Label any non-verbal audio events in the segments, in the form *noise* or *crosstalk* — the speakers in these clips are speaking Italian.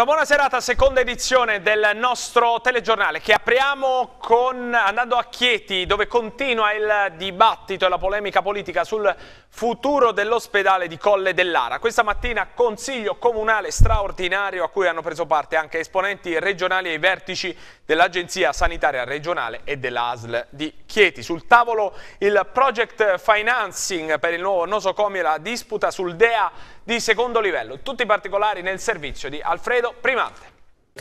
Una buona serata, seconda edizione del nostro telegiornale che apriamo con, andando a Chieti dove continua il dibattito e la polemica politica sul futuro dell'ospedale di Colle dell'Ara. Questa mattina consiglio comunale straordinario a cui hanno preso parte anche esponenti regionali e i vertici dell'Agenzia Sanitaria Regionale e dell'ASL di Chieti. Sul tavolo il project financing per il nuovo nosocomio e la disputa sul DEA di secondo livello. Tutti i particolari nel servizio di Alfredo Primante.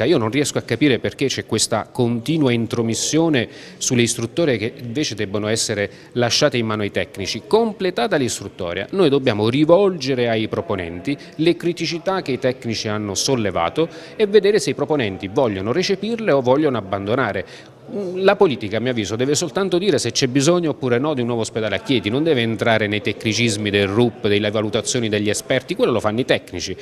Io non riesco a capire perché c'è questa continua intromissione sulle istruttorie che invece debbono essere lasciate in mano ai tecnici. Completata l'istruttoria, noi dobbiamo rivolgere ai proponenti le criticità che i tecnici hanno sollevato e vedere se i proponenti vogliono recepirle o vogliono abbandonare. La politica, a mio avviso, deve soltanto dire se c'è bisogno oppure no di un nuovo ospedale a Chieti, non deve entrare nei tecnicismi del RUP, delle valutazioni degli esperti, quello lo fanno i tecnici.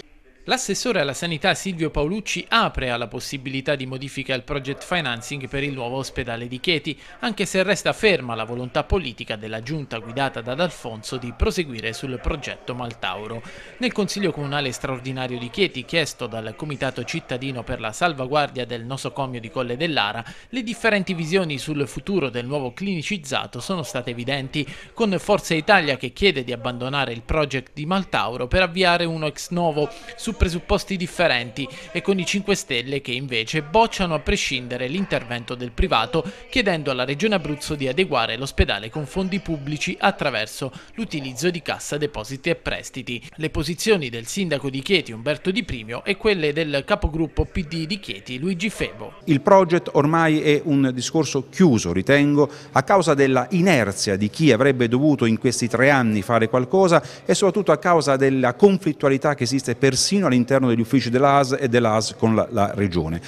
L'assessore alla sanità Silvio Paolucci apre alla possibilità di modifica al project financing per il nuovo ospedale di Chieti, anche se resta ferma la volontà politica della giunta guidata da Alfonso di proseguire sul progetto Maltauro. Nel Consiglio Comunale Straordinario di Chieti, chiesto dal Comitato Cittadino per la salvaguardia del nosocomio di Colle dell'Ara, le differenti visioni sul futuro del nuovo clinicizzato sono state evidenti, con Forza Italia che chiede di abbandonare il project di Maltauro per avviare uno ex novo su presupposti differenti e con i 5 Stelle che invece bocciano a prescindere l'intervento del privato chiedendo alla Regione Abruzzo di adeguare l'ospedale con fondi pubblici attraverso l'utilizzo di cassa depositi e prestiti. Le posizioni del sindaco di Chieti Umberto Di Primio e quelle del capogruppo PD di Chieti Luigi Febo. Il progetto ormai è un discorso chiuso, ritengo, a causa della inerzia di chi avrebbe dovuto in questi tre anni fare qualcosa e soprattutto a causa della conflittualità che esiste persino all'interno degli uffici dell'AS e dell'AS con la, la Regione.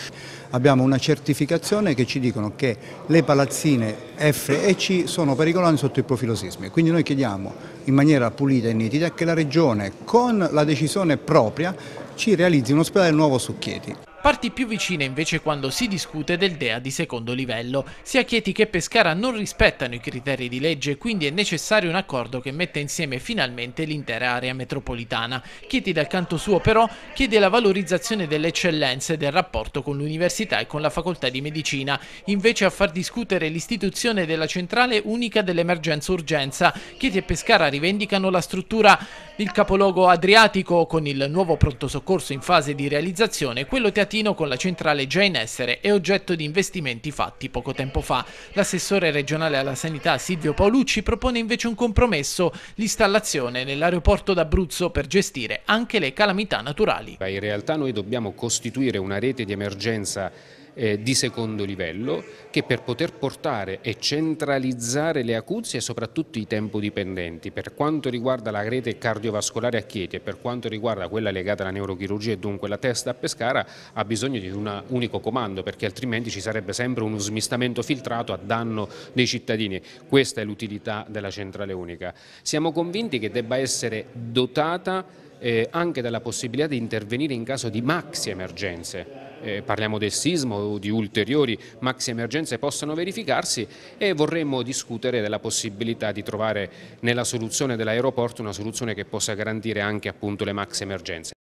Abbiamo una certificazione che ci dicono che le palazzine F e C sono pericolose sotto il profilo sismico, quindi noi chiediamo in maniera pulita e nitida che la Regione con la decisione propria ci realizzi un ospedale nuovo su Chieti. Parti più vicine invece quando si discute del DEA di secondo livello. Sia Chieti che Pescara non rispettano i criteri di legge, quindi è necessario un accordo che metta insieme finalmente l'intera area metropolitana. Chieti dal canto suo però chiede la valorizzazione delle eccellenze del rapporto con l'università e con la facoltà di medicina, invece a far discutere l'istituzione della centrale unica dell'emergenza urgenza. Chieti e Pescara rivendicano la struttura il capoluogo adriatico con il nuovo pronto soccorso in fase di realizzazione, quello teatrale Teatino con la centrale già in essere è oggetto di investimenti fatti poco tempo fa. L'assessore regionale alla sanità Silvio Paolucci propone invece un compromesso, l'installazione nell'aeroporto d'Abruzzo per gestire anche le calamità naturali. In realtà noi dobbiamo costituire una rete di emergenza eh, di secondo livello che per poter portare e centralizzare le acuzie e soprattutto i tempodipendenti per quanto riguarda la rete cardiovascolare a Chieti e per quanto riguarda quella legata alla neurochirurgia e dunque la testa a Pescara ha bisogno di un unico comando perché altrimenti ci sarebbe sempre uno smistamento filtrato a danno dei cittadini. Questa è l'utilità della centrale unica. Siamo convinti che debba essere dotata eh, anche della possibilità di intervenire in caso di maxi emergenze eh, parliamo del sismo o di ulteriori maxi emergenze possano verificarsi e vorremmo discutere della possibilità di trovare nella soluzione dell'aeroporto una soluzione che possa garantire anche appunto le maxi emergenze.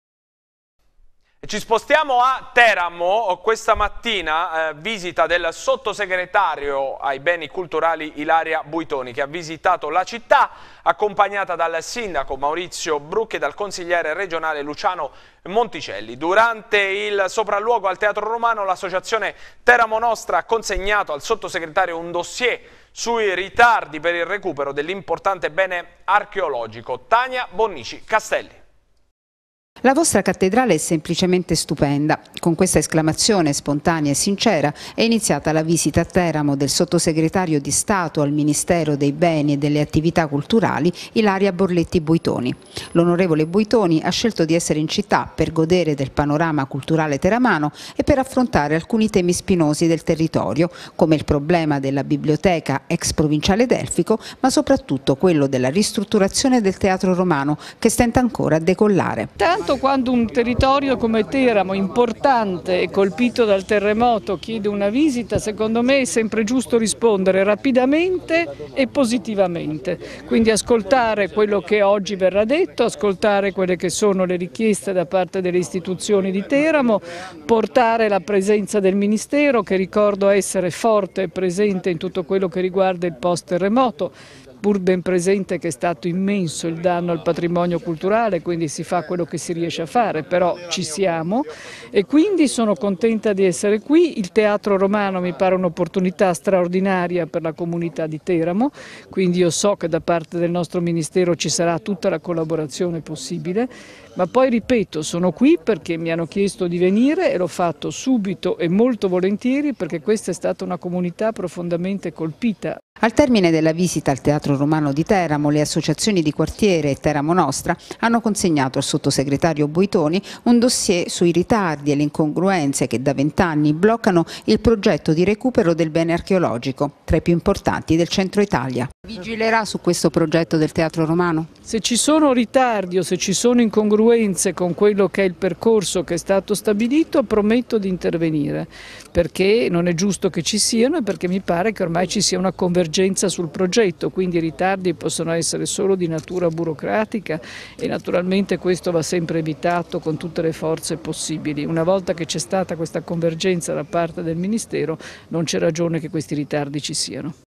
Ci spostiamo a Teramo, questa mattina eh, visita del sottosegretario ai beni culturali Ilaria Buitoni che ha visitato la città accompagnata dal sindaco Maurizio Brucchi e dal consigliere regionale Luciano Monticelli. Durante il sopralluogo al Teatro Romano l'associazione Teramo Nostra ha consegnato al sottosegretario un dossier sui ritardi per il recupero dell'importante bene archeologico. Tania Bonnici Castelli. La vostra cattedrale è semplicemente stupenda. Con questa esclamazione spontanea e sincera è iniziata la visita a Teramo del sottosegretario di Stato al Ministero dei Beni e delle Attività Culturali Ilaria Borletti Buitoni. L'onorevole Buitoni ha scelto di essere in città per godere del panorama culturale teramano e per affrontare alcuni temi spinosi del territorio, come il problema della biblioteca ex provinciale Delfico, ma soprattutto quello della ristrutturazione del teatro romano che stenta ancora a decollare. Soprattutto quando un territorio come Teramo, importante e colpito dal terremoto, chiede una visita, secondo me è sempre giusto rispondere rapidamente e positivamente. Quindi ascoltare quello che oggi verrà detto, ascoltare quelle che sono le richieste da parte delle istituzioni di Teramo, portare la presenza del Ministero che ricordo essere forte e presente in tutto quello che riguarda il post terremoto, pur ben presente che è stato immenso il danno al patrimonio culturale, quindi si fa quello che si riesce a fare, però ci siamo e quindi sono contenta di essere qui. Il Teatro Romano mi pare un'opportunità straordinaria per la comunità di Teramo, quindi io so che da parte del nostro Ministero ci sarà tutta la collaborazione possibile, ma poi ripeto, sono qui perché mi hanno chiesto di venire e l'ho fatto subito e molto volentieri perché questa è stata una comunità profondamente colpita. Al termine della visita al Teatro Romano di Teramo, le associazioni di quartiere e Teramo Nostra hanno consegnato al sottosegretario Boitoni un dossier sui ritardi e le incongruenze che da vent'anni bloccano il progetto di recupero del bene archeologico, tra i più importanti del centro Italia. Vigilerà su questo progetto del Teatro Romano? Se ci sono ritardi o se ci sono incongruenze con quello che è il percorso che è stato stabilito, prometto di intervenire, perché non è giusto che ci siano e perché mi pare che ormai ci sia una convergenza sul progetto, quindi i ritardi possono essere solo di natura burocratica e naturalmente questo va sempre evitato con tutte le forze possibili. Una volta che c'è stata questa convergenza da parte del Ministero non c'è ragione che questi ritardi ci siano.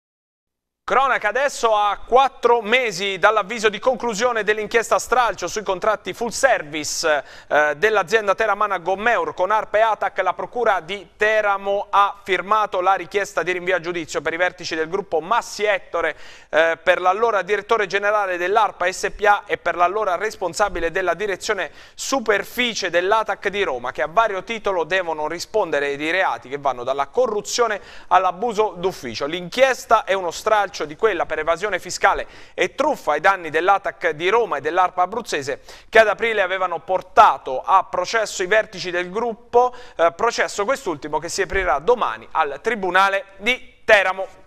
Cronaca adesso a quattro mesi dall'avviso di conclusione dell'inchiesta stralcio sui contratti full service eh, dell'azienda teramana Gommeur con ARPA e ATAC, la procura di Teramo ha firmato la richiesta di rinvio a giudizio per i vertici del gruppo Massi Ettore, eh, per l'allora direttore generale dell'ARPA SPA e per l'allora responsabile della direzione superficie dell'ATAC di Roma che a vario titolo devono rispondere di reati che vanno dalla corruzione all'abuso d'ufficio. L'inchiesta è uno stralcio stralcio di quella per evasione fiscale e truffa ai danni dell'ATAC di Roma e dell'ARPA abruzzese che ad aprile avevano portato a processo i vertici del gruppo, eh, processo quest'ultimo che si aprirà domani al Tribunale di Teramo.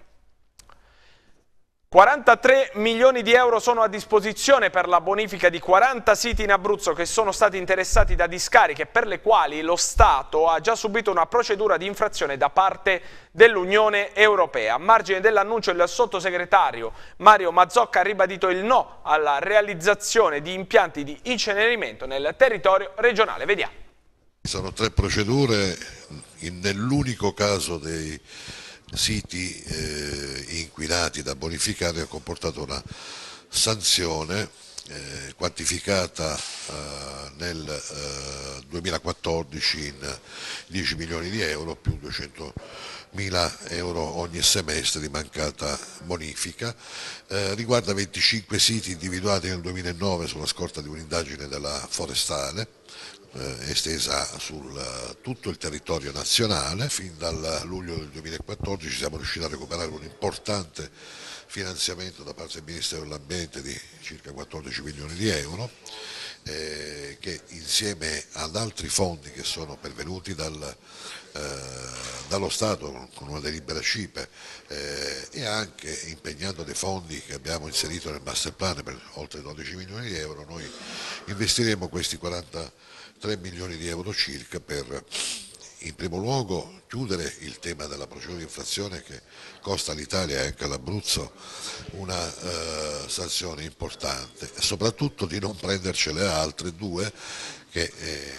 43 milioni di euro sono a disposizione per la bonifica di 40 siti in Abruzzo che sono stati interessati da discariche per le quali lo Stato ha già subito una procedura di infrazione da parte dell'Unione Europea. A margine dell'annuncio il sottosegretario Mario Mazzocca ha ribadito il no alla realizzazione di impianti di incenerimento nel territorio regionale. Vediamo. Sono tre procedure, nell'unico caso dei siti eh, inquinati da bonificare ha comportato una sanzione eh, quantificata eh, nel 2014 eh, in 10 milioni di euro più 200 mila euro ogni semestre di mancata bonifica, eh, riguarda 25 siti individuati nel 2009 sulla scorta di un'indagine della forestale, eh, estesa su tutto il territorio nazionale. Fin dal luglio del 2014 siamo riusciti a recuperare un importante finanziamento da parte del Ministero dell'Ambiente di circa 14 milioni di euro eh, che insieme ad altri fondi che sono pervenuti dal, dallo Stato con una delibera CIPE eh, e anche impegnando dei fondi che abbiamo inserito nel master plan per oltre 12 milioni di euro, noi investiremo questi 40 3 milioni di euro circa per in primo luogo chiudere il tema della procedura di infrazione che costa all'Italia e anche all'Abruzzo una eh, sanzione importante e soprattutto di non prendercele altre due che eh,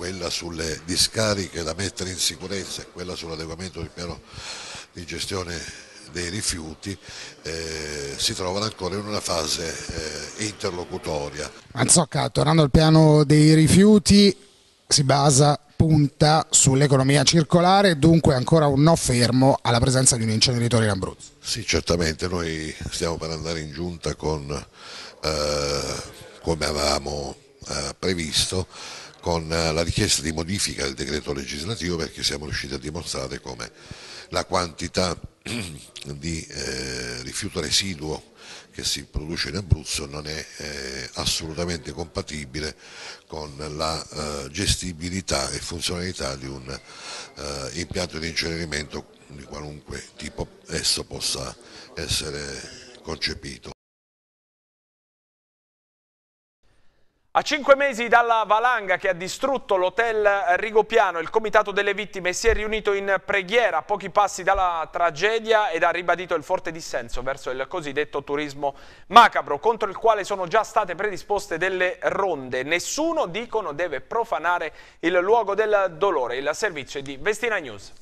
quella sulle discariche da mettere in sicurezza e quella sull'adeguamento del piano di gestione dei rifiuti eh, si trovano ancora in una fase eh, interlocutoria. Anzocca, tornando al piano dei rifiuti, si basa punta sull'economia circolare, dunque ancora un no fermo alla presenza di un inceneritore in Abruzzo. Sì, certamente, noi stiamo per andare in giunta con, eh, come avevamo eh, previsto, con eh, la richiesta di modifica del decreto legislativo perché siamo riusciti a dimostrare come la quantità *clears throat* di eh, rifiuto residuo che si produce in Abruzzo non è eh, assolutamente compatibile con la eh, gestibilità e funzionalità di un eh, impianto di incenerimento di qualunque tipo esso possa essere concepito. A cinque mesi dalla valanga che ha distrutto l'hotel Rigopiano, il Comitato delle Vittime si è riunito in preghiera a pochi passi dalla tragedia ed ha ribadito il forte dissenso verso il cosiddetto turismo macabro, contro il quale sono già state predisposte delle ronde. Nessuno, dicono, deve profanare il luogo del dolore. Il servizio è di Vestina News.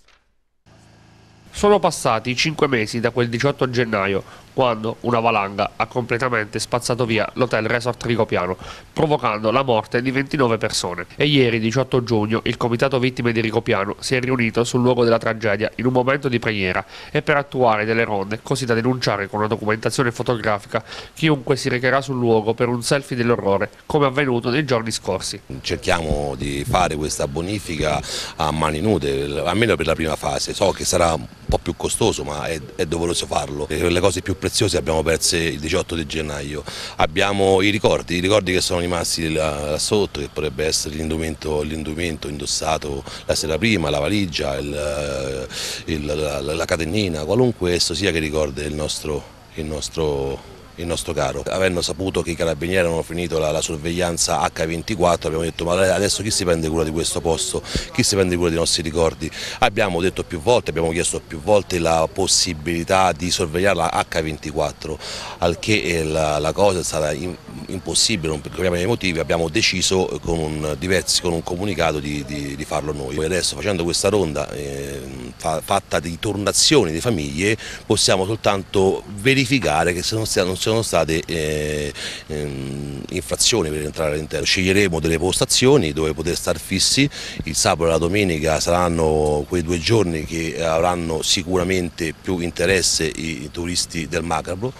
Sono passati cinque mesi da quel 18 gennaio, quando una valanga ha completamente spazzato via l'hotel Resort Rigopiano, provocando la morte di 29 persone. E ieri, 18 giugno, il Comitato Vittime di Rigopiano si è riunito sul luogo della tragedia in un momento di preghiera e per attuare delle ronde, così da denunciare con una documentazione fotografica chiunque si recherà sul luogo per un selfie dell'orrore, come avvenuto nei giorni scorsi. Cerchiamo di fare questa bonifica a mani nude, almeno per la prima fase. So che sarà un po' più costoso, ma è, è doveroso farlo. Le cose più preziose abbiamo perse il 18 di gennaio. Abbiamo i ricordi, i ricordi che sono rimasti là, là sotto, che potrebbe essere l'indumento indossato la sera prima, la valigia, il, il, la, la, catenina, qualunque esso sia che ricordi il nostro, il nostro il nostro caro. Avendo saputo che i carabinieri hanno finito la, la, sorveglianza H24 abbiamo detto ma adesso chi si prende cura di questo posto, chi si prende cura dei nostri ricordi. Abbiamo detto più volte, abbiamo chiesto più volte la possibilità di sorvegliarla H24, al che eh, la, la cosa è stata in, impossibile, non per i motivi, abbiamo deciso con un, diversi, con un comunicato di, di, di, farlo noi. Adesso facendo questa ronda eh, fa, fatta di tornazioni di famiglie possiamo soltanto verificare che non siano, non sono state eh, ehm, infrazioni per entrare all'interno. Sceglieremo delle postazioni dove poter star fissi, il sabato e la domenica saranno quei due giorni che avranno sicuramente più interesse i, i turisti del Macabro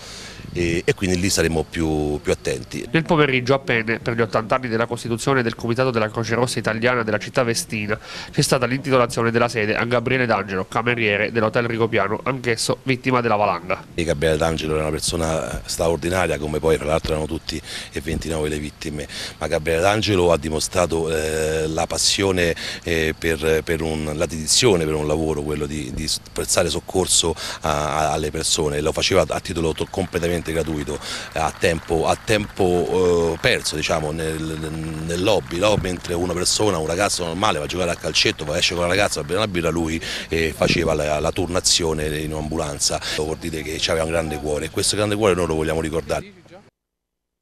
e, e quindi lì saremo più, più, attenti. Nel pomeriggio appena per gli 80 anni della Costituzione del Comitato della Croce Rossa Italiana della città Vestina c'è stata l'intitolazione della sede a Gabriele D'Angelo, cameriere dell'Hotel Rigopiano, anch'esso vittima della valanga. E Gabriele D'Angelo era una persona straordinaria come poi fra l'altro erano tutti e 29 le vittime, ma Gabriele D'Angelo ha dimostrato eh, la passione eh, per, per un, la dedizione per un lavoro, quello di, di prestare soccorso a, a, alle persone, lo faceva a titolo completamente completamente gratuito a tempo, a tempo eh, perso diciamo, nel, nel lobby, no? mentre una persona, un ragazzo normale va a giocare a calcetto, va esce con la ragazza, va a bere una birra, lui eh, faceva la, la turnazione in ambulanza, vuol dire che aveva un grande cuore e questo grande cuore noi lo vogliamo ricordare.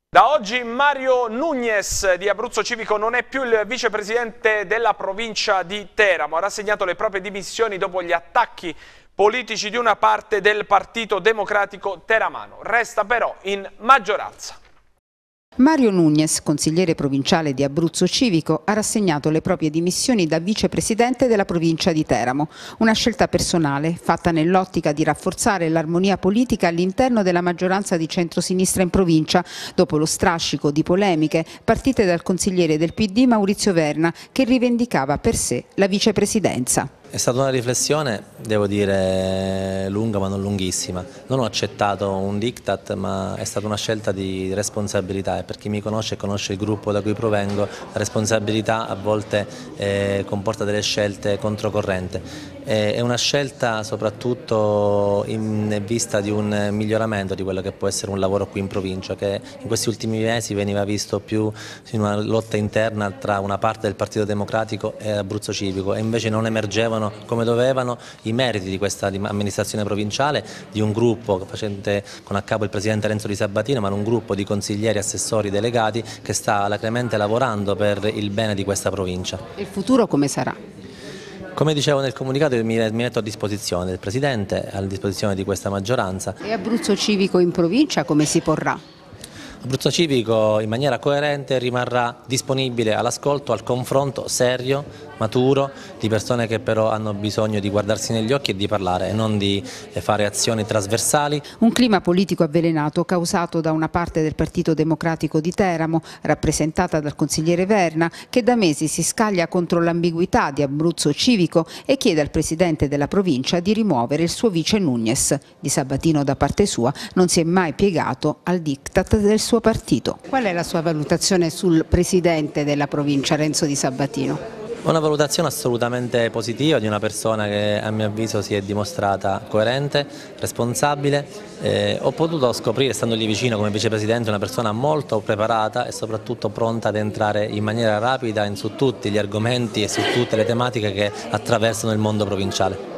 Da oggi Mario Nunez di Abruzzo Civico non è più il vicepresidente della provincia di Teramo, ha rassegnato le proprie dimissioni dopo gli attacchi politici di una parte del Partito Democratico Teramano. Resta però in maggioranza. Mario Nunez, consigliere provinciale di Abruzzo Civico, ha rassegnato le proprie dimissioni da vicepresidente della provincia di Teramo, una scelta personale fatta nell'ottica di rafforzare l'armonia politica all'interno della maggioranza di centrosinistra in provincia, dopo lo strascico di polemiche partite dal consigliere del PD Maurizio Verna, che rivendicava per sé la vicepresidenza. È stata una riflessione, devo dire, lunga ma non lunghissima. Non ho accettato un diktat, ma è stata una scelta di responsabilità e per chi mi conosce e conosce il gruppo da cui provengo, la responsabilità a volte eh, comporta delle scelte controcorrente. È una scelta soprattutto in vista di un miglioramento di quello che può essere un lavoro qui in provincia, che in questi ultimi mesi veniva visto più in una lotta interna tra una parte del Partito Democratico e Abruzzo Civico e invece non emergevano come dovevano i meriti di questa amministrazione provinciale, di un gruppo facente con a capo il Presidente Renzo Di Sabatino, ma un gruppo di consiglieri, assessori, delegati che sta alacremente lavorando per il bene di questa provincia. Il futuro come sarà? Come dicevo nel comunicato mi, metto a disposizione del Presidente, a disposizione di questa maggioranza. E Abruzzo Civico in provincia come si porrà? Abruzzo Civico in maniera coerente rimarrà disponibile all'ascolto, al confronto serio, maturo, di persone che però hanno bisogno di guardarsi negli occhi e di parlare e non di fare azioni trasversali. Un clima politico avvelenato causato da una parte del Partito Democratico di Teramo, rappresentata dal consigliere Verna, che da mesi si scaglia contro l'ambiguità di Abruzzo Civico e chiede al Presidente della provincia di rimuovere il suo vice Nunez. Di Sabatino da parte sua non si è mai piegato al diktat del suo partito. Qual è la sua valutazione sul Presidente della provincia Renzo Di Sabatino? Una valutazione assolutamente positiva di una persona che a mio avviso si è dimostrata coerente, responsabile. Eh, ho potuto scoprire, stando lì vicino come vicepresidente, una persona molto preparata e soprattutto pronta ad entrare in maniera rapida su tutti gli argomenti e su tutte le tematiche che attraversano il mondo provinciale.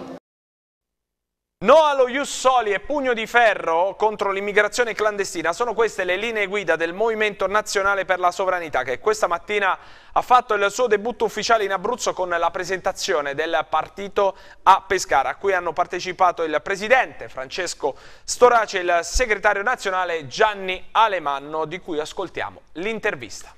No allo Ius Soli e pugno di ferro contro l'immigrazione clandestina sono queste le linee guida del Movimento Nazionale per la Sovranità che questa mattina ha fatto il suo debutto ufficiale in Abruzzo con la presentazione del partito a Pescara a cui hanno partecipato il presidente Francesco Storace e il segretario nazionale Gianni Alemanno di cui ascoltiamo l'intervista.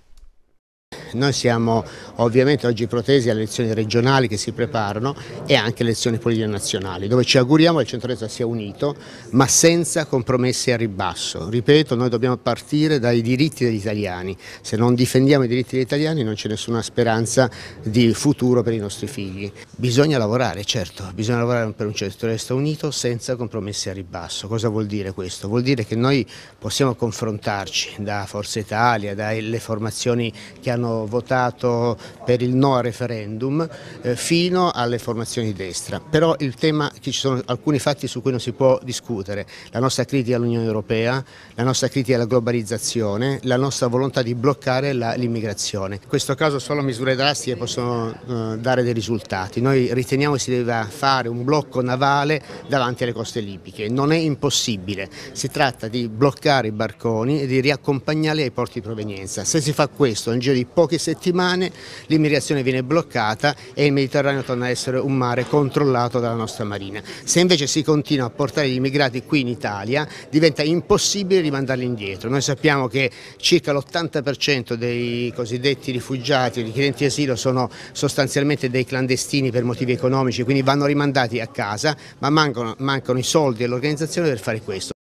Noi siamo ovviamente oggi protesi alle elezioni regionali che si preparano e anche alle elezioni politiche nazionali, dove ci auguriamo che il centrodestra sia unito, ma senza compromessi a ribasso. Ripeto, noi dobbiamo partire dai diritti degli italiani. Se non difendiamo i diritti degli italiani non c'è nessuna speranza di futuro per i nostri figli. Bisogna lavorare, certo, bisogna lavorare per un centrodestra unito senza compromessi a ribasso. Cosa vuol dire questo? Vuol dire che noi possiamo confrontarci da Forza Italia, dalle formazioni che hanno votato per il no referendum eh, fino alle formazioni di destra. Però il tema, ci sono alcuni fatti su cui non si può discutere, la nostra critica all'Unione Europea, la nostra critica alla globalizzazione, la nostra volontà di bloccare l'immigrazione. In questo caso solo misure drastiche possono eh, dare dei risultati. Noi riteniamo che si debba fare un blocco navale davanti alle coste libiche, non è impossibile, si tratta di bloccare i barconi e di riaccompagnarli ai porti di provenienza. Se si fa questo nel giro di poche settimane l'immigrazione viene bloccata e il Mediterraneo torna ad essere un mare controllato dalla nostra marina. Se invece si continua a portare gli immigrati qui in Italia diventa impossibile rimandarli indietro. Noi sappiamo che circa l'80% dei cosiddetti rifugiati, richiedenti asilo sono sostanzialmente dei clandestini per motivi economici, quindi vanno rimandati a casa, ma mancano, mancano i soldi e l'organizzazione per fare questo.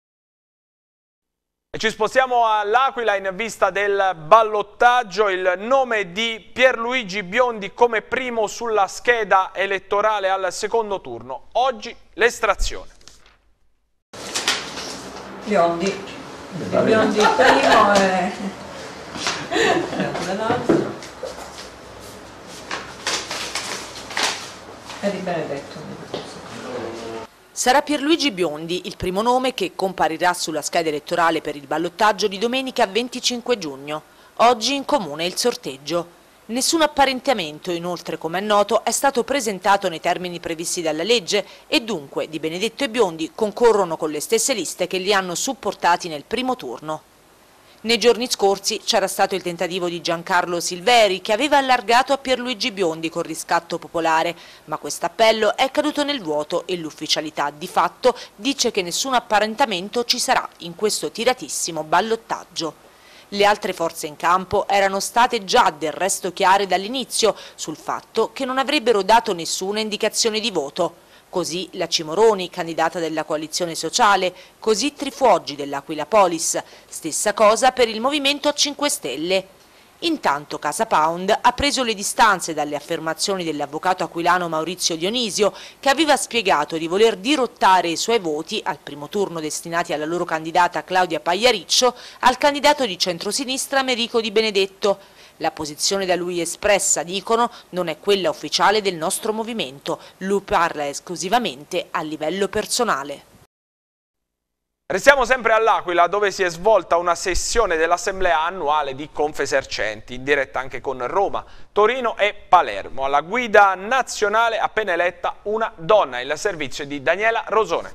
E ci spostiamo all'Aquila in vista del ballottaggio, il nome di Pierluigi Biondi come primo sulla scheda elettorale al secondo turno. Oggi l'estrazione. Biondi, Biondi primo e... e *laughs* di Benedetto. Sarà Pierluigi Biondi il primo nome che comparirà sulla scheda elettorale per il ballottaggio di domenica 25 giugno. Oggi in comune il sorteggio. Nessun apparentamento, inoltre, come è noto, è stato presentato nei termini previsti dalla legge e dunque Di Benedetto e Biondi concorrono con le stesse liste che li hanno supportati nel primo turno. Nei giorni scorsi c'era stato il tentativo di Giancarlo Silveri che aveva allargato a Pierluigi Biondi con riscatto popolare, ma questo appello è caduto nel vuoto e l'ufficialità di fatto dice che nessun apparentamento ci sarà in questo tiratissimo ballottaggio. Le altre forze in campo erano state già del resto chiare dall'inizio sul fatto che non avrebbero dato nessuna indicazione di voto. Così la Cimoroni, candidata della coalizione sociale, così Trifuoggi dell'Aquila Polis, stessa cosa per il Movimento 5 Stelle. Intanto Casa Pound ha preso le distanze dalle affermazioni dell'avvocato aquilano Maurizio Dionisio che aveva spiegato di voler dirottare i suoi voti al primo turno destinati alla loro candidata Claudia Pagliariccio al candidato di centrosinistra Americo Di Benedetto. La posizione da lui espressa, dicono, non è quella ufficiale del nostro movimento, lui parla esclusivamente a livello personale. Restiamo sempre all'Aquila dove si è svolta una sessione dell'assemblea annuale di Confesercenti, in diretta anche con Roma, Torino e Palermo. Alla guida nazionale appena eletta una donna, il servizio di Daniela Rosone.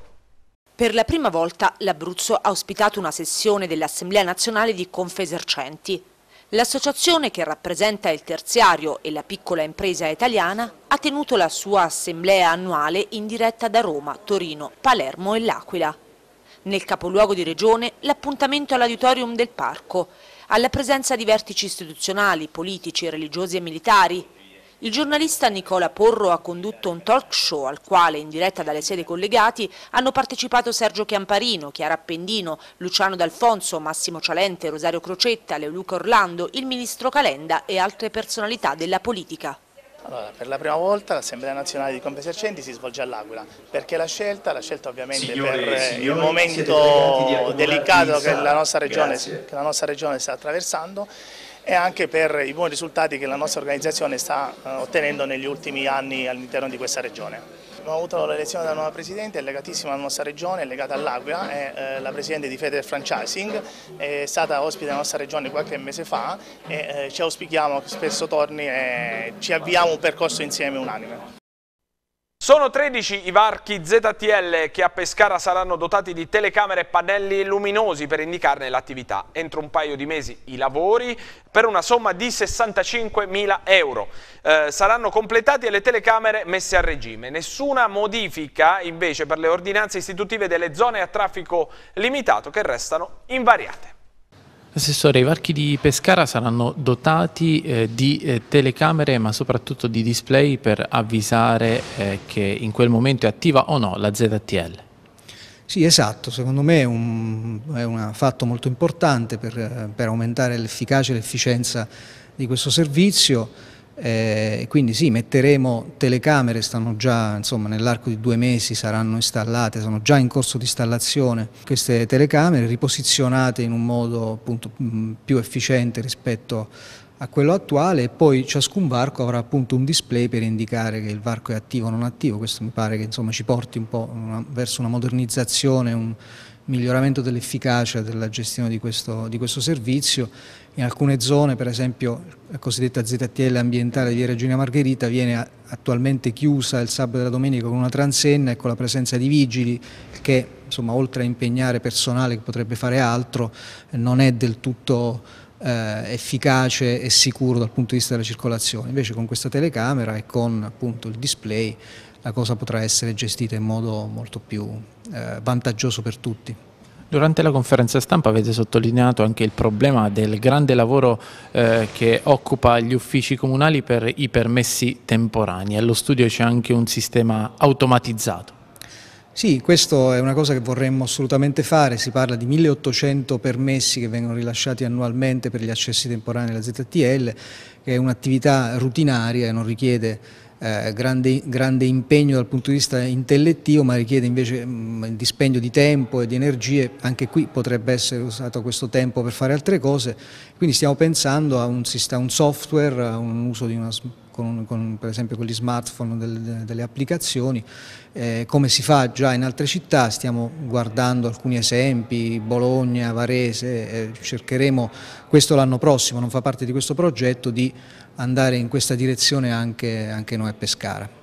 Per la prima volta l'Abruzzo ha ospitato una sessione dell'Assemblea nazionale di Confesercenti. L'associazione che rappresenta il terziario e la piccola impresa italiana ha tenuto la sua assemblea annuale in diretta da Roma, Torino, Palermo e L'Aquila. Nel capoluogo di regione l'appuntamento all'auditorium del parco, alla presenza di vertici istituzionali, politici, religiosi e militari, il giornalista Nicola Porro ha condotto un talk show al quale, in diretta dalle sede collegati, hanno partecipato Sergio Chiamparino, Chiara Appendino, Luciano D'Alfonso, Massimo Cialente, Rosario Crocetta, Leoluca Orlando, il ministro Calenda e altre personalità della politica. Allora, per la prima volta l'Assemblea Nazionale di Confesercenti si svolge all'Aquila, perché la scelta? La scelta ovviamente signore, per signore, il momento delicato che la, regione, che la nostra regione sta attraversando e anche per i buoni risultati che la nostra organizzazione sta eh, ottenendo negli ultimi anni all'interno di questa regione. Abbiamo avuto l'elezione della nuova Presidente, è legatissima alla nostra regione, è legata all'Aquila, è eh, la Presidente di Federal Franchising, è stata ospite della nostra regione qualche mese fa e eh, ci auspichiamo che spesso torni e ci avviamo un percorso insieme unanime. Sono 13 i varchi ZTL che a Pescara saranno dotati di telecamere e pannelli luminosi per indicarne l'attività. Entro un paio di mesi i lavori per una somma di 65.000 euro. Eh, saranno completati e le telecamere messe a regime. Nessuna modifica invece per le ordinanze istitutive delle zone a traffico limitato che restano invariate. Assessore, i varchi di Pescara saranno dotati eh, di eh, telecamere ma soprattutto di display per avvisare eh, che in quel momento è attiva o no la ZTL. Sì, esatto, secondo me è un, è un fatto molto importante per, per aumentare l'efficacia e l'efficienza di questo servizio eh, quindi sì, metteremo telecamere, stanno già nell'arco di due mesi saranno installate, sono già in corso di installazione queste telecamere riposizionate in un modo appunto, più efficiente rispetto a quello attuale e poi ciascun varco avrà appunto un display per indicare che il varco è attivo o non attivo, questo mi pare che insomma, ci porti un po' una, verso una modernizzazione, un miglioramento dell'efficacia della gestione di questo, di questo servizio in alcune zone, per esempio la cosiddetta ZTL ambientale di Regina Margherita, viene attualmente chiusa il sabato e la domenica con una transenna e con la presenza di vigili che insomma, oltre a impegnare personale che potrebbe fare altro non è del tutto eh, efficace e sicuro dal punto di vista della circolazione. Invece con questa telecamera e con appunto, il display la cosa potrà essere gestita in modo molto più eh, vantaggioso per tutti. Durante la conferenza stampa avete sottolineato anche il problema del grande lavoro eh, che occupa gli uffici comunali per i permessi temporanei. Allo studio c'è anche un sistema automatizzato. Sì, questo è una cosa che vorremmo assolutamente fare, si parla di 1800 permessi che vengono rilasciati annualmente per gli accessi temporanei alla ZTL, che è un'attività rutinaria e non richiede eh, grande, grande, impegno dal punto di vista intellettivo ma richiede invece mh, mm, il dispendio di tempo e di energie, anche qui potrebbe essere usato questo tempo per fare altre cose, quindi stiamo pensando a un, a un software, a un uso di una con, con, per esempio con gli smartphone del, delle applicazioni, eh, come si fa già in altre città, stiamo guardando alcuni esempi, Bologna, Varese, eh, cercheremo questo l'anno prossimo, non fa parte di questo progetto, di andare in questa direzione anche, anche noi a Pescara.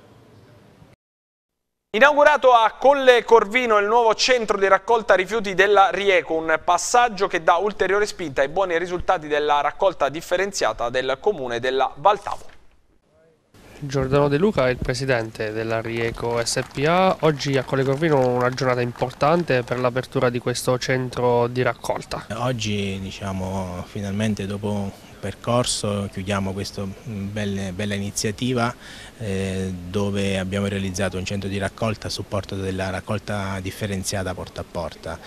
Inaugurato a Colle Corvino il nuovo centro di raccolta rifiuti della Rieco, un passaggio che dà ulteriore spinta ai buoni risultati della raccolta differenziata del comune della Valtavo. Giordano De Luca è il presidente della Rieco SPA. Oggi a Colle Corvino una giornata importante per l'apertura di questo centro di raccolta. Oggi diciamo finalmente dopo percorso, chiudiamo questa bella, bella iniziativa eh, dove abbiamo realizzato un centro di raccolta a supporto della raccolta differenziata porta a porta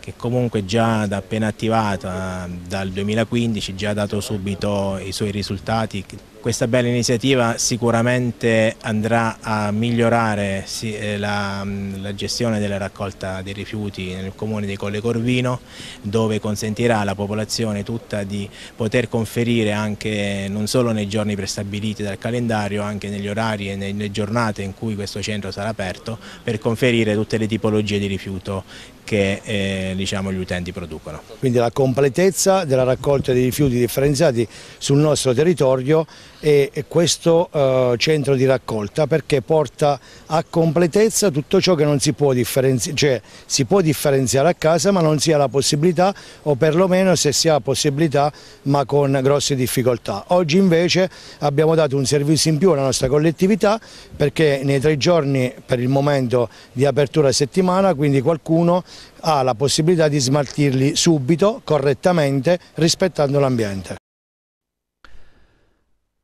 che comunque già da appena attivata dal 2015 già ha dato subito i suoi risultati questa bella iniziativa sicuramente andrà a migliorare eh, la, la, gestione della raccolta dei rifiuti nel comune di Colle Corvino dove consentirà alla popolazione tutta di poter conferire anche non solo nei giorni prestabiliti dal calendario, anche negli orari e nelle giornate in cui questo centro sarà aperto per conferire tutte le tipologie di rifiuto che eh, diciamo, gli utenti producono. Quindi la completezza della raccolta dei rifiuti differenziati sul nostro territorio e, questo eh, centro di raccolta perché porta a completezza tutto ciò che non si può differenziare, cioè si può differenziare a casa ma non si ha la possibilità o perlomeno se si ha la possibilità ma con grosse difficoltà. Oggi invece abbiamo dato un servizio in più alla nostra collettività perché nei tre giorni per il momento di apertura settimana quindi qualcuno ha la possibilità di smaltirli subito, correttamente, rispettando l'ambiente.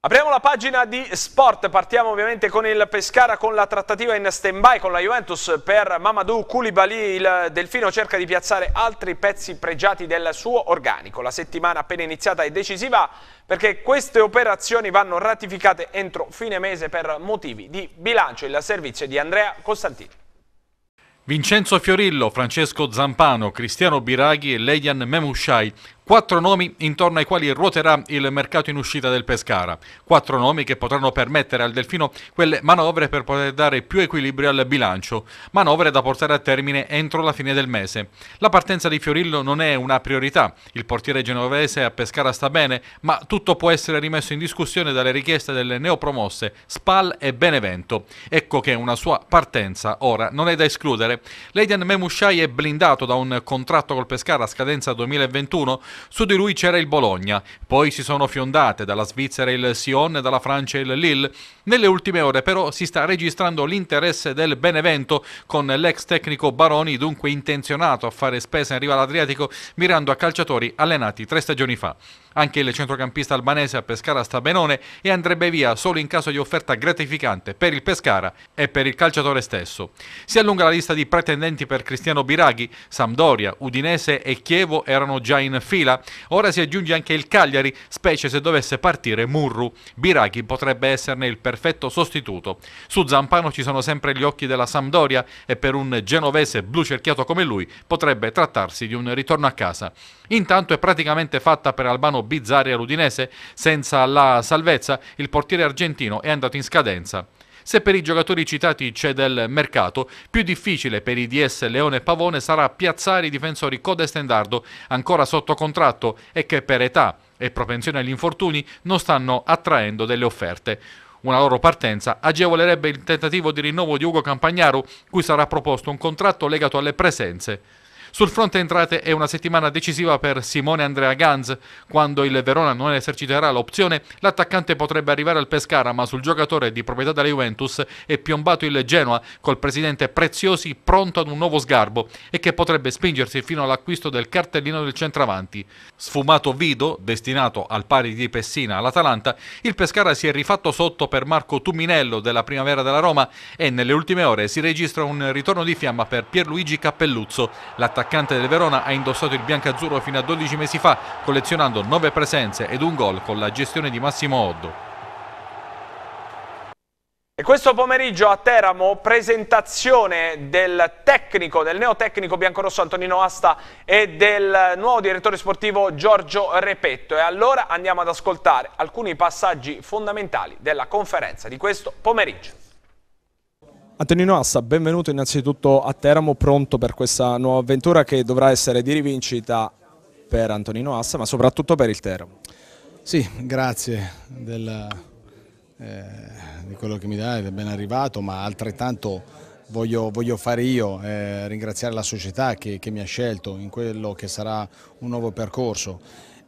Apriamo la pagina di sport, partiamo ovviamente con il Pescara con la trattativa in stand-by con la Juventus per Mamadou Koulibaly, il Delfino cerca di piazzare altri pezzi pregiati del suo organico. La settimana appena iniziata è decisiva perché queste operazioni vanno ratificate entro fine mese per motivi di bilancio. Il servizio di Andrea Costantini. Vincenzo Fiorillo, Francesco Zampano, Cristiano Biraghi e Leian Memushai Quattro nomi intorno ai quali ruoterà il mercato in uscita del Pescara. Quattro nomi che potranno permettere al Delfino quelle manovre per poter dare più equilibrio al bilancio. Manovre da portare a termine entro la fine del mese. La partenza di Fiorillo non è una priorità. Il portiere genovese a Pescara sta bene, ma tutto può essere rimesso in discussione dalle richieste delle neopromosse Spal e Benevento. Ecco che una sua partenza ora non è da escludere. Leidian Memushai è blindato da un contratto col Pescara a scadenza 2021 su di lui c'era il Bologna, poi si sono fiondate dalla Svizzera il Sion, dalla Francia il Lille. Nelle ultime ore però si sta registrando l'interesse del Benevento con l'ex tecnico Baroni dunque intenzionato a fare spesa in riva all'Adriatico mirando a calciatori allenati tre stagioni fa. Anche il centrocampista albanese a Pescara sta benone e andrebbe via solo in caso di offerta gratificante per il Pescara e per il calciatore stesso. Si allunga la lista di pretendenti per Cristiano Biraghi, Sampdoria, Udinese e Chievo erano già in fila, ora si aggiunge anche il Cagliari, specie se dovesse partire Murru. Biraghi potrebbe esserne il perfetto sostituto. Su Zampano ci sono sempre gli occhi della Sampdoria e per un genovese blu cerchiato come lui potrebbe trattarsi di un ritorno a casa. Intanto è praticamente fatta per Albano Bizzarri all'Udinese, senza la salvezza il portiere argentino è andato in scadenza. Se per i giocatori citati c'è del mercato, più difficile per i DS Leone e Pavone sarà piazzare i difensori Code Stendardo ancora sotto contratto e che per età e propensione agli infortuni non stanno attraendo delle offerte. Una loro partenza agevolerebbe il tentativo di rinnovo di Ugo Campagnaro, cui sarà proposto un contratto legato alle presenze. Sul fronte entrate è una settimana decisiva per Simone Andrea Ganz. Quando il Verona non eserciterà l'opzione, l'attaccante potrebbe arrivare al Pescara, ma sul giocatore di proprietà della Juventus è piombato il Genoa col presidente Preziosi pronto ad un nuovo sgarbo e che potrebbe spingersi fino all'acquisto del cartellino del centravanti. Sfumato Vido, destinato al pari di Pessina all'Atalanta, il Pescara si è rifatto sotto per Marco Tuminello della Primavera della Roma e nelle ultime ore si registra un ritorno di fiamma per Pierluigi Cappelluzzo, l'attaccante l'attaccante del Verona ha indossato il biancazzurro fino a 12 mesi fa, collezionando 9 presenze ed un gol con la gestione di Massimo Oddo. E questo pomeriggio a Teramo presentazione del tecnico, del neotecnico biancorosso Antonino Asta e del nuovo direttore sportivo Giorgio Repetto. E allora andiamo ad ascoltare alcuni passaggi fondamentali della conferenza di questo pomeriggio. Antonino Assa, benvenuto innanzitutto a Teramo, pronto per questa nuova avventura che dovrà essere di rivincita per Antonino Assa, ma soprattutto per il Teramo. Sì, grazie del, eh, di quello che mi dai, è ben arrivato, ma altrettanto voglio, voglio fare io, eh, ringraziare la società che, che mi ha scelto in quello che sarà un nuovo percorso.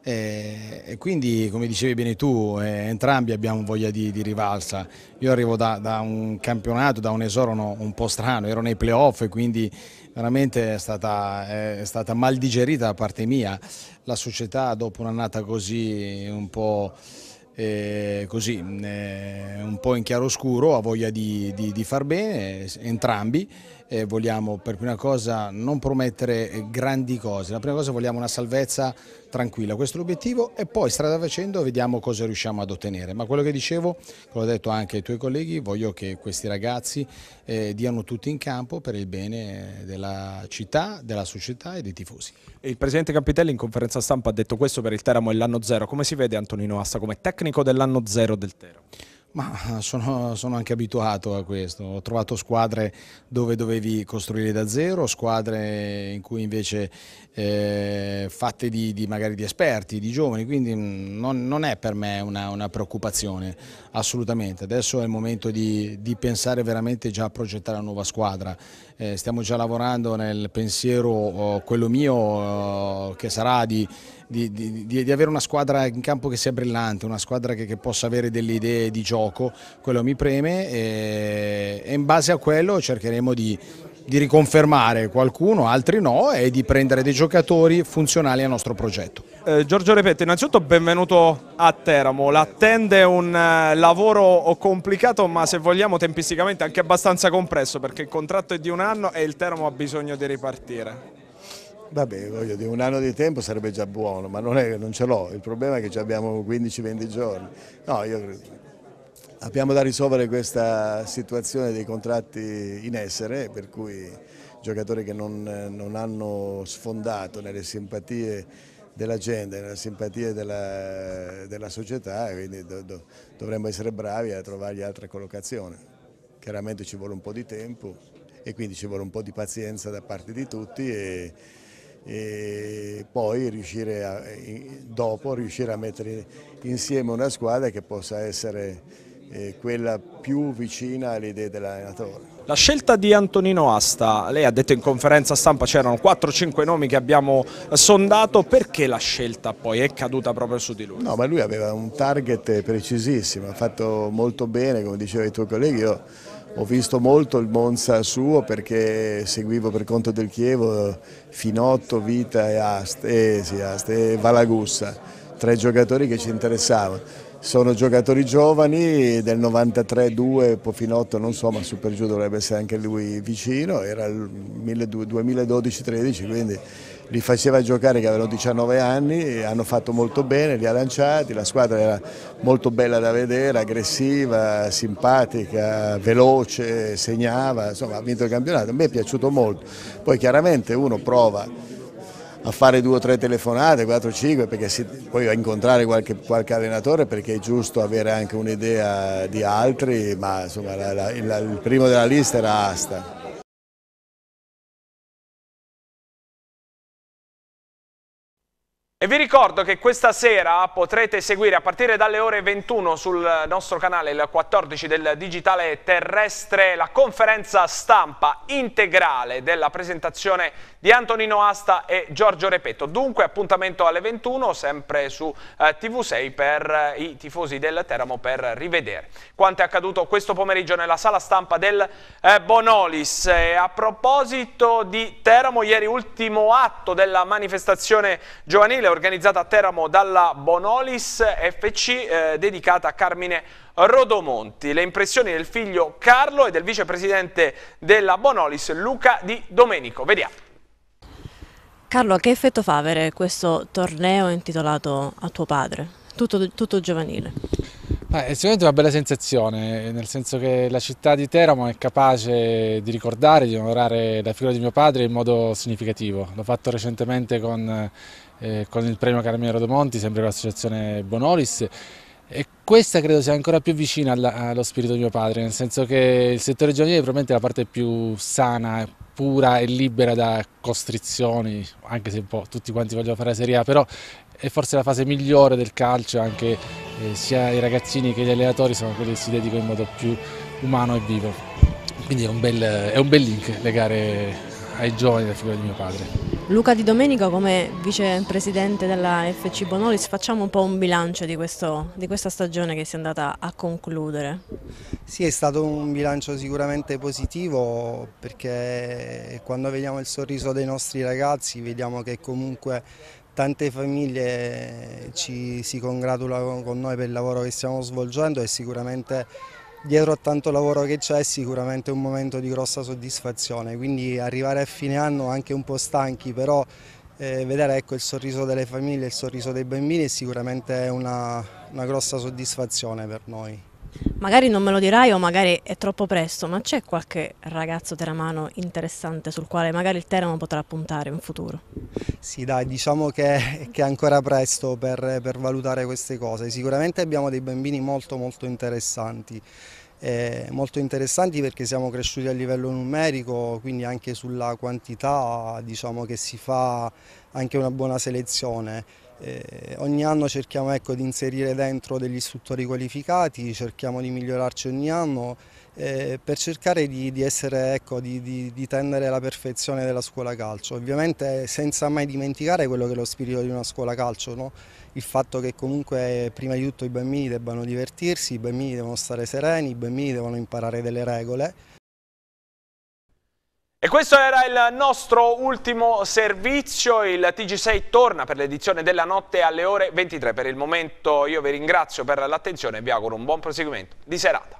E, e quindi, come dicevi bene tu, eh, entrambi abbiamo voglia di, di rivalsa. Io arrivo da, da, un campionato, da un esoro un po' strano, ero nei playoff e quindi veramente è stata, è stata mal digerita da parte mia. La società dopo un'annata così un po' eh, così, eh, un po' in chiaroscuro, ha voglia di, di, di far bene, entrambi. Eh, vogliamo per prima cosa non promettere grandi cose, la prima cosa vogliamo una salvezza tranquilla, questo è l'obiettivo e poi strada facendo vediamo cosa riusciamo ad ottenere. Ma quello che dicevo, l'ho detto anche ai tuoi colleghi, voglio che questi ragazzi eh, diano tutti in campo per il bene della città, della società e dei tifosi. Il Presidente Campitelli in conferenza stampa ha detto questo per il Teramo è l'anno zero, come si vede Antonino Assa come tecnico dell'anno zero del Teramo? Ma sono, sono, anche abituato a questo, ho trovato squadre dove dovevi costruire da zero, squadre in cui invece eh, fatte di, di, magari di esperti, di giovani, quindi mm, non, non è per me una, una, preoccupazione, assolutamente. Adesso è il momento di, di pensare veramente già a progettare la nuova squadra, eh, stiamo già lavorando nel pensiero, oh, quello mio, oh, che sarà di di, di, di, avere una squadra in campo che sia brillante, una squadra che, che possa avere delle idee di gioco, quello mi preme e, e in base a quello cercheremo di, di riconfermare qualcuno, altri no e di prendere dei giocatori funzionali al nostro progetto. Eh, Giorgio Repetto, innanzitutto benvenuto a Teramo, l'attende un eh, lavoro complicato ma se vogliamo tempisticamente anche abbastanza compresso perché il contratto è di un anno e il Teramo ha bisogno di ripartire. Vabbè, voglio dire, un anno di tempo sarebbe già buono, ma non, è, non ce l'ho, il problema è che abbiamo 15-20 giorni. No, io abbiamo da risolvere questa situazione dei contratti in essere, per cui giocatori che non, non hanno sfondato nelle simpatie della gente, nella simpatia della, della società, quindi do, do, dovremmo essere bravi a trovargli altre collocazioni. Chiaramente ci vuole un po' di tempo e quindi ci vuole un po' di pazienza da parte di tutti e, e poi riuscire a, dopo riuscire a mettere insieme una squadra che possa essere eh, quella più vicina alle idee dell'allenatore. La scelta di Antonino Asta, lei ha detto in conferenza stampa c'erano 4-5 nomi che abbiamo sondato, perché la scelta poi è caduta proprio su di lui? No, ma lui aveva un target precisissimo, ha fatto molto bene, come dicevano i tuoi colleghi, io ho visto molto il Monza suo perché seguivo per conto del Chievo Finotto, Vita e Aste, eh, sì, Aste e Valagussa, tre giocatori che ci interessavano. Sono giocatori giovani, del 93-2 Pofinotto non so ma su per giù dovrebbe essere anche lui vicino, era il 2012-13 quindi li faceva giocare che avevano 19 anni, hanno fatto molto bene, li ha lanciati, la squadra era molto bella da vedere, aggressiva, simpatica, veloce, segnava, insomma ha vinto il campionato, a me è piaciuto molto, poi chiaramente uno prova a fare due o tre telefonate, 4-5 perché si, poi a incontrare qualche, qualche, allenatore perché è giusto avere anche un'idea di altri, ma insomma la, la, il, il primo della lista era Asta. E vi ricordo che questa sera potrete seguire a partire dalle ore 21 sul nostro canale, il 14 del Digitale Terrestre, la conferenza stampa integrale della presentazione di Antonino Asta e Giorgio Repetto. Dunque appuntamento alle 21, sempre su eh, TV6 per eh, i tifosi del Teramo per rivedere quanto è accaduto questo pomeriggio nella sala stampa del eh, Bonolis. E a proposito di Teramo, ieri ultimo atto della manifestazione giovanile organizzata a Teramo dalla Bonolis FC eh, dedicata a Carmine Rodomonti. Le impressioni del figlio Carlo e del vicepresidente della Bonolis Luca Di Domenico. Vediamo. Carlo, che effetto fa avere questo torneo intitolato a tuo padre, tutto, tutto giovanile? Beh, è sicuramente una bella sensazione, nel senso che la città di Teramo è capace di ricordare, di onorare la figura di mio padre in modo significativo. L'ho fatto recentemente con eh, con il premio Carmine Rodomonti, sempre con l'associazione Bonolis e questa credo sia ancora più vicina alla, allo spirito di mio padre, nel senso che il settore giovanile è probabilmente la parte più sana, pura e libera da costrizioni, anche se un po' tutti quanti vogliono fare la Serie A, però è forse la fase migliore del calcio, anche eh, sia i ragazzini che gli allenatori sono quelli che si dedicano in modo più umano e vivo. Quindi è un bel, è un bel link legare ai giovani la figura di mio padre. Luca Di Domenico come vicepresidente della FC Bonolis facciamo un po' un bilancio di, questo, di, questa stagione che si è andata a concludere. Sì è stato un bilancio sicuramente positivo perché quando vediamo il sorriso dei nostri ragazzi vediamo che comunque tante famiglie ci si congratulano con noi per il lavoro che stiamo svolgendo e sicuramente dietro a tanto lavoro che c'è è sicuramente un momento di grossa soddisfazione, quindi arrivare a fine anno anche un po' stanchi, però eh, vedere ecco, il sorriso delle famiglie, il sorriso dei bambini è sicuramente una, una grossa soddisfazione per noi. Magari non me lo dirai o magari è troppo presto, ma c'è qualche ragazzo teramano interessante sul quale magari il Teramo potrà puntare in futuro? Sì dai, diciamo che, che è ancora presto per, per, valutare queste cose. Sicuramente abbiamo dei bambini molto molto interessanti. Eh, molto interessanti perché siamo cresciuti a livello numerico, quindi anche sulla quantità diciamo che si fa anche una buona selezione. Eh, ogni anno cerchiamo ecco, di inserire dentro degli istruttori qualificati, cerchiamo di migliorarci ogni anno eh, per cercare di, di, essere, ecco, di, di, di, tendere alla perfezione della scuola calcio, ovviamente senza mai dimenticare quello che è lo spirito di una scuola calcio, no? il fatto che comunque prima di tutto i bambini debbano divertirsi, i bambini devono stare sereni, i bambini devono imparare delle regole e questo era il nostro ultimo servizio, il TG6 torna per l'edizione della notte alle ore 23. Per il momento io vi ringrazio per l'attenzione e vi auguro un buon proseguimento di serata.